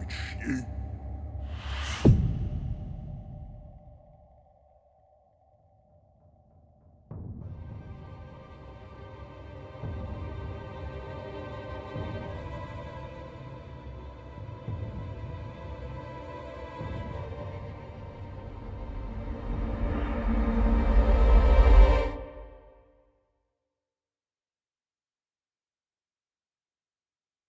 savage you.